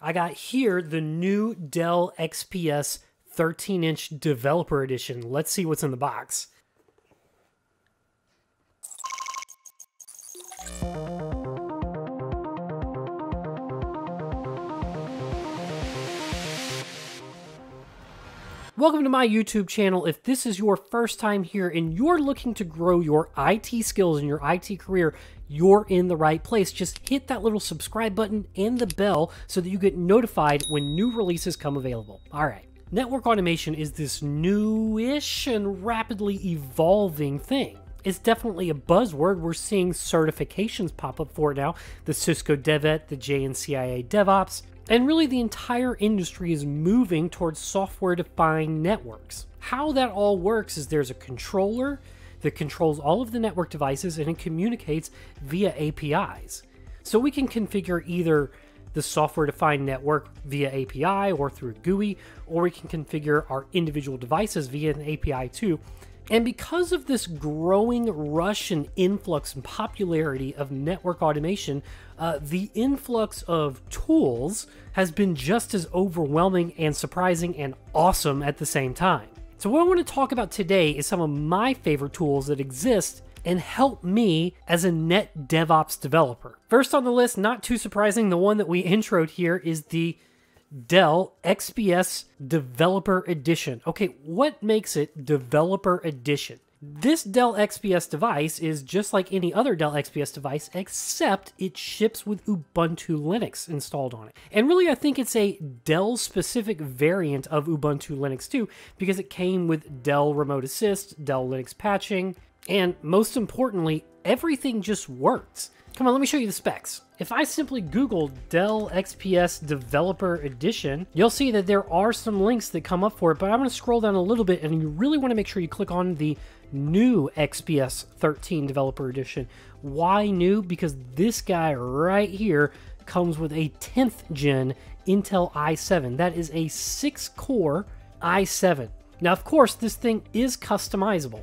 I got here the new Dell XPS 13 inch developer edition. Let's see what's in the box. Welcome to my YouTube channel. If this is your first time here and you're looking to grow your IT skills and your IT career, you're in the right place. Just hit that little subscribe button and the bell so that you get notified when new releases come available. All right. Network automation is this newish and rapidly evolving thing. It's definitely a buzzword. We're seeing certifications pop up for it now. The Cisco DevNet, the JNCIA DevOps, and really, the entire industry is moving towards software defined networks. How that all works is there's a controller that controls all of the network devices and it communicates via APIs. So we can configure either the software defined network via API or through GUI, or we can configure our individual devices via an API too. And because of this growing rush and influx and popularity of network automation, uh, the influx of tools has been just as overwhelming and surprising and awesome at the same time. So, what I want to talk about today is some of my favorite tools that exist and help me as a net DevOps developer. First on the list, not too surprising, the one that we introed here is the Dell XPS Developer Edition. Okay, what makes it Developer Edition? This Dell XPS device is just like any other Dell XPS device, except it ships with Ubuntu Linux installed on it. And really, I think it's a Dell specific variant of Ubuntu Linux too, because it came with Dell Remote Assist, Dell Linux patching, and most importantly, everything just works. Come on, let me show you the specs. If I simply Google Dell XPS Developer Edition, you'll see that there are some links that come up for it, but I'm going to scroll down a little bit and you really want to make sure you click on the new XPS 13 Developer Edition. Why new? Because this guy right here comes with a 10th gen Intel i7. That is a 6 core i7. Now, of course, this thing is customizable.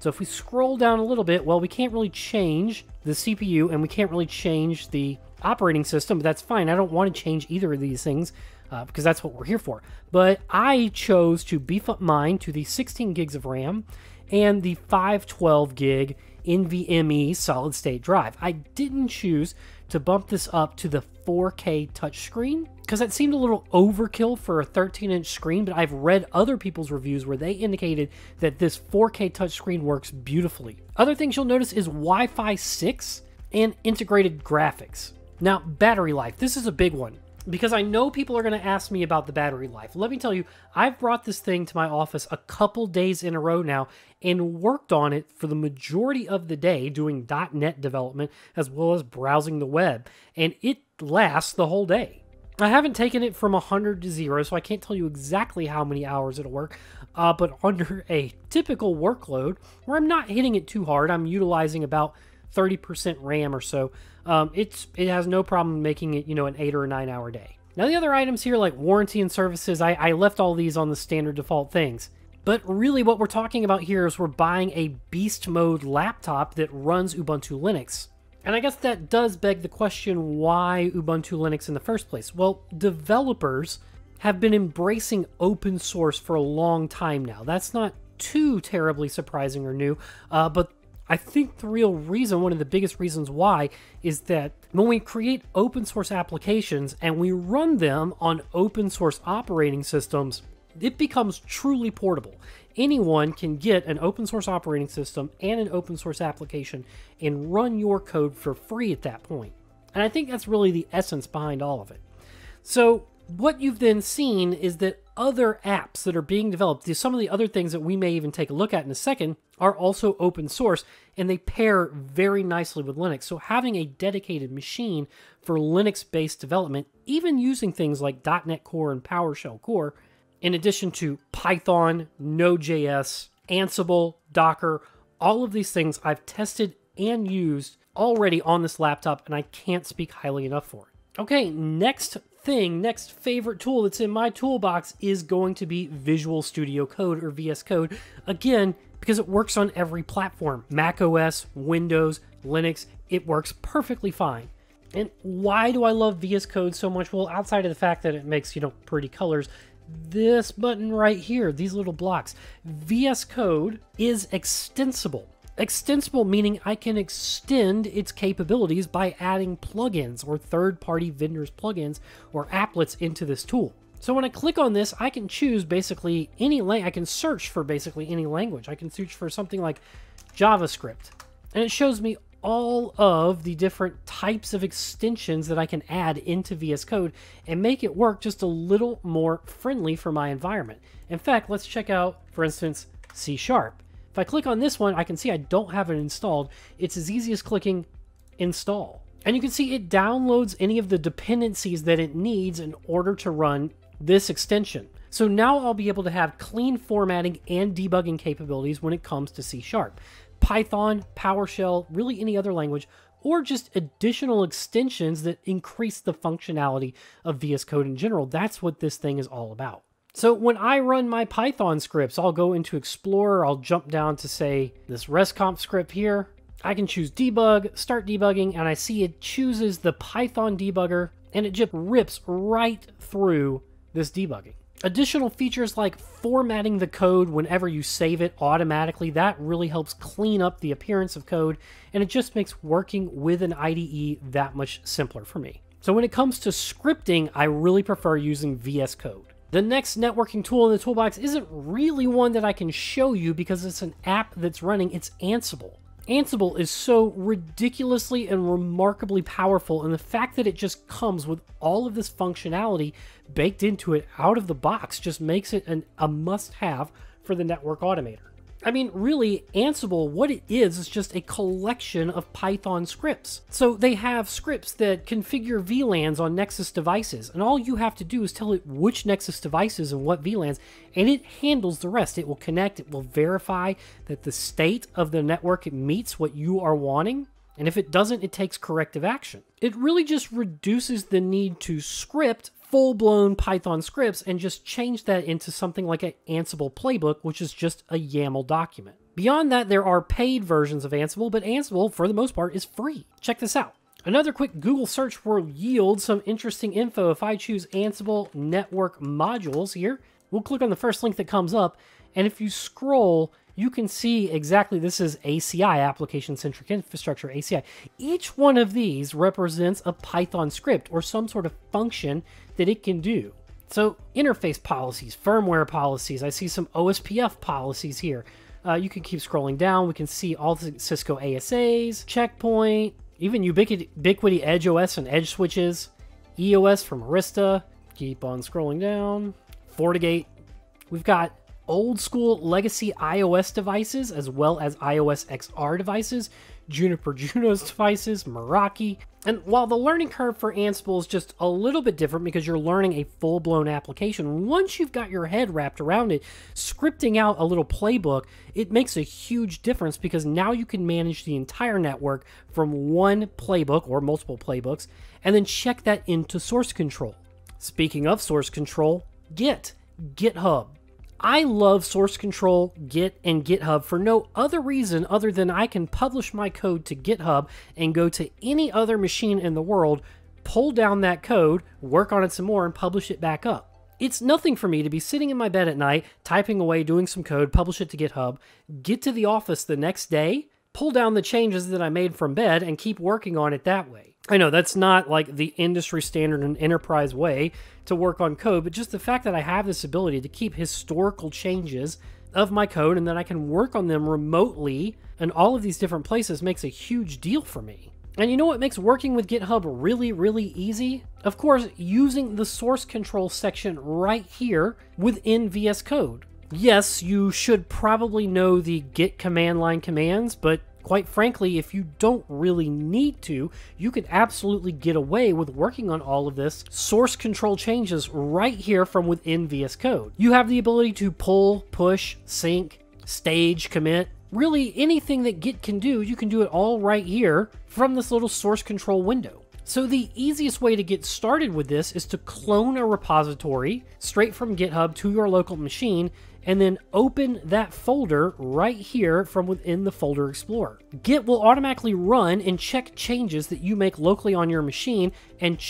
So if we scroll down a little bit, well, we can't really change the CPU and we can't really change the operating system, but that's fine. I don't want to change either of these things uh, because that's what we're here for. But I chose to beef up mine to the 16 gigs of RAM and the 512 gig NVMe solid state drive. I didn't choose to bump this up to the 4K touchscreen because that seemed a little overkill for a 13 inch screen, but I've read other people's reviews where they indicated that this 4K touchscreen works beautifully. Other things you'll notice is Wi Fi 6 and integrated graphics. Now, battery life. This is a big one because I know people are going to ask me about the battery life. Let me tell you, I've brought this thing to my office a couple days in a row now and worked on it for the majority of the day doing .NET development as well as browsing the web, and it lasts the whole day. I haven't taken it from 100 to 0, so I can't tell you exactly how many hours it'll work, uh, but under a typical workload where I'm not hitting it too hard, I'm utilizing about 30% RAM or so, um, it's it has no problem making it, you know, an 8 or a 9 hour day. Now the other items here like warranty and services, I, I left all these on the standard default things. But really what we're talking about here is we're buying a beast mode laptop that runs Ubuntu Linux. And I guess that does beg the question why Ubuntu Linux in the first place? Well, developers have been embracing open source for a long time now. That's not too terribly surprising or new, uh, but I think the real reason, one of the biggest reasons why, is that when we create open source applications and we run them on open source operating systems, it becomes truly portable. Anyone can get an open source operating system and an open source application and run your code for free at that point. And I think that's really the essence behind all of it. So, what you've then seen is that other apps that are being developed, some of the other things that we may even take a look at in a second, are also open source and they pair very nicely with Linux. So having a dedicated machine for Linux based development, even using things like .NET Core and PowerShell Core, in addition to Python, Node.js, Ansible, Docker, all of these things I've tested and used already on this laptop and I can't speak highly enough for it. Okay, next thing, next favorite tool that's in my toolbox is going to be Visual Studio Code or VS Code. Again, because it works on every platform Mac OS, Windows, Linux, it works perfectly fine. And why do I love VS Code so much? Well, outside of the fact that it makes, you know, pretty colors, this button right here, these little blocks, VS Code is extensible. Extensible meaning I can extend its capabilities by adding plugins or third-party vendors plugins or applets into this tool. So when I click on this, I can choose basically any language. I can search for basically any language. I can search for something like JavaScript. And it shows me all of the different types of extensions that I can add into VS Code and make it work just a little more friendly for my environment. In fact, let's check out, for instance, C Sharp. I click on this one, I can see I don't have it installed. It's as easy as clicking install. And you can see it downloads any of the dependencies that it needs in order to run this extension. So now I'll be able to have clean formatting and debugging capabilities when it comes to C Sharp. Python, PowerShell, really any other language, or just additional extensions that increase the functionality of VS Code in general. That's what this thing is all about. So when I run my Python scripts, I'll go into Explorer, I'll jump down to say this ResComp script here. I can choose debug, start debugging, and I see it chooses the Python debugger and it just rips right through this debugging. Additional features like formatting the code whenever you save it automatically, that really helps clean up the appearance of code and it just makes working with an IDE that much simpler for me. So when it comes to scripting, I really prefer using VS Code. The next networking tool in the toolbox isn't really one that I can show you because it's an app that's running, it's Ansible. Ansible is so ridiculously and remarkably powerful, and the fact that it just comes with all of this functionality baked into it out of the box just makes it an, a must have for the network automator. I mean, really, Ansible, what it is, is just a collection of Python scripts. So they have scripts that configure VLANs on Nexus devices, and all you have to do is tell it which Nexus devices and what VLANs, and it handles the rest. It will connect, it will verify that the state of the network meets what you are wanting, and if it doesn't, it takes corrective action. It really just reduces the need to script full blown Python scripts and just change that into something like an Ansible playbook, which is just a YAML document. Beyond that, there are paid versions of Ansible, but Ansible, for the most part, is free. Check this out. Another quick Google search will yield some interesting info. If I choose Ansible Network Modules here, we'll click on the first link that comes up, and if you scroll, you can see exactly this is ACI, Application Centric Infrastructure, ACI. Each one of these represents a Python script or some sort of function that it can do. So interface policies, firmware policies, I see some OSPF policies here. Uh, you can keep scrolling down. We can see all the Cisco ASAs, Checkpoint, even Ubiquity, Ubiquiti Edge OS and Edge switches, EOS from Arista. Keep on scrolling down. FortiGate. We've got old school legacy iOS devices as well as iOS XR devices, Juniper Junos devices, Meraki. And while the learning curve for Ansible is just a little bit different because you're learning a full blown application, once you've got your head wrapped around it, scripting out a little playbook, it makes a huge difference because now you can manage the entire network from one playbook or multiple playbooks and then check that into source control. Speaking of source control, Git, GitHub, I love source control, Git, and GitHub for no other reason other than I can publish my code to GitHub and go to any other machine in the world, pull down that code, work on it some more, and publish it back up. It's nothing for me to be sitting in my bed at night, typing away, doing some code, publish it to GitHub, get to the office the next day, pull down the changes that I made from bed, and keep working on it that way. I know that's not like the industry standard and enterprise way to work on code, but just the fact that I have this ability to keep historical changes of my code and that I can work on them remotely in all of these different places makes a huge deal for me. And you know what makes working with GitHub really, really easy? Of course, using the source control section right here within VS Code. Yes, you should probably know the git command line commands, but Quite frankly, if you don't really need to, you can absolutely get away with working on all of this source control changes right here from within VS Code. You have the ability to pull, push, sync, stage, commit, really anything that Git can do, you can do it all right here from this little source control window. So the easiest way to get started with this is to clone a repository straight from GitHub to your local machine and then open that folder right here from within the folder explorer. Git will automatically run and check changes that you make locally on your machine and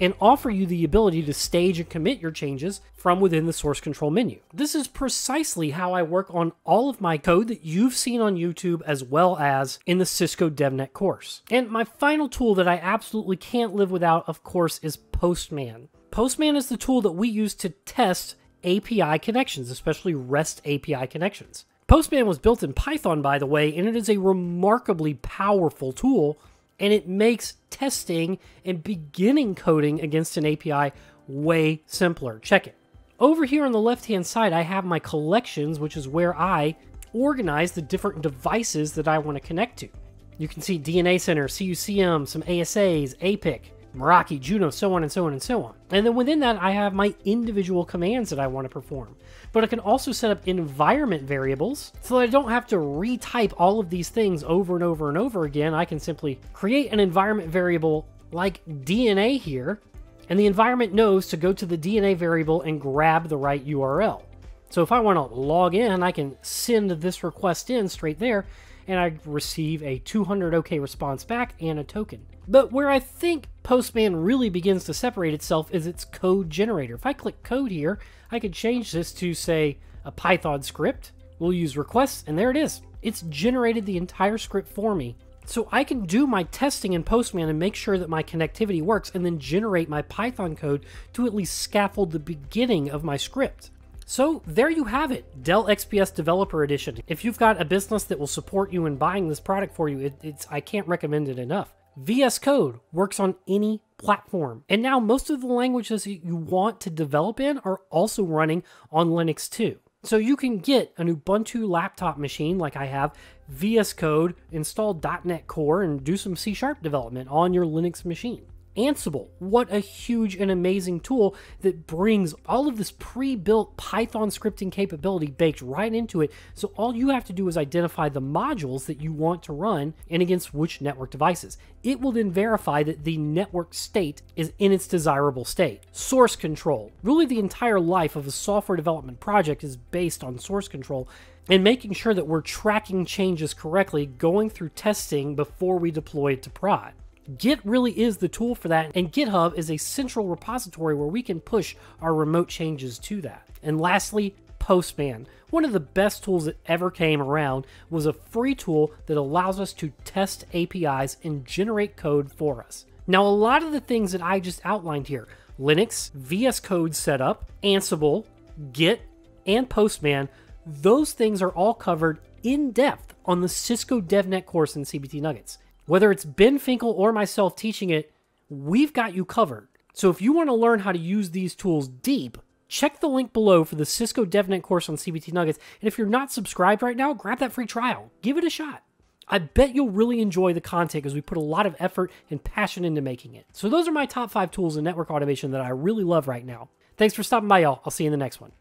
and offer you the ability to stage and commit your changes from within the source control menu. This is precisely how I work on all of my code that you've seen on YouTube as well as in the Cisco DevNet course. And my final tool that I absolutely can't live without, of course, is Postman. Postman is the tool that we use to test API connections, especially REST API connections. Postman was built in Python, by the way, and it is a remarkably powerful tool, and it makes testing and beginning coding against an API way simpler. Check it. Over here on the left-hand side, I have my collections, which is where I organize the different devices that I want to connect to. You can see DNA Center, CUCM, some ASAs, APIC, Meraki, Juno, so on and so on and so on. And then within that, I have my individual commands that I want to perform. But I can also set up environment variables so that I don't have to retype all of these things over and over and over again. I can simply create an environment variable like DNA here, and the environment knows to go to the DNA variable and grab the right URL. So if I want to log in, I can send this request in straight there, and I receive a 200 OK response back and a token. But where I think Postman really begins to separate itself is its code generator. If I click code here, I could change this to, say, a Python script. We'll use requests, and there it is. It's generated the entire script for me. So I can do my testing in Postman and make sure that my connectivity works and then generate my Python code to at least scaffold the beginning of my script. So there you have it, Dell XPS Developer Edition. If you've got a business that will support you in buying this product for you, it, it's I can't recommend it enough. VS Code works on any platform. And now most of the languages you want to develop in are also running on Linux too. So you can get an Ubuntu laptop machine like I have, VS Code, install .NET Core, and do some C Sharp development on your Linux machine. Ansible. What a huge and amazing tool that brings all of this pre built Python scripting capability baked right into it. So all you have to do is identify the modules that you want to run and against which network devices. It will then verify that the network state is in its desirable state. Source control. Really, the entire life of a software development project is based on source control and making sure that we're tracking changes correctly, going through testing before we deploy it to prod. Git really is the tool for that, and GitHub is a central repository where we can push our remote changes to that. And lastly, Postman. One of the best tools that ever came around was a free tool that allows us to test APIs and generate code for us. Now, a lot of the things that I just outlined here Linux, VS Code setup, Ansible, Git, and Postman those things are all covered in depth on the Cisco DevNet course in CBT Nuggets. Whether it's Ben Finkel or myself teaching it, we've got you covered. So if you want to learn how to use these tools deep, check the link below for the Cisco DevNet course on CBT Nuggets. And if you're not subscribed right now, grab that free trial. Give it a shot. I bet you'll really enjoy the content because we put a lot of effort and passion into making it. So those are my top five tools in network automation that I really love right now. Thanks for stopping by, y'all. I'll see you in the next one.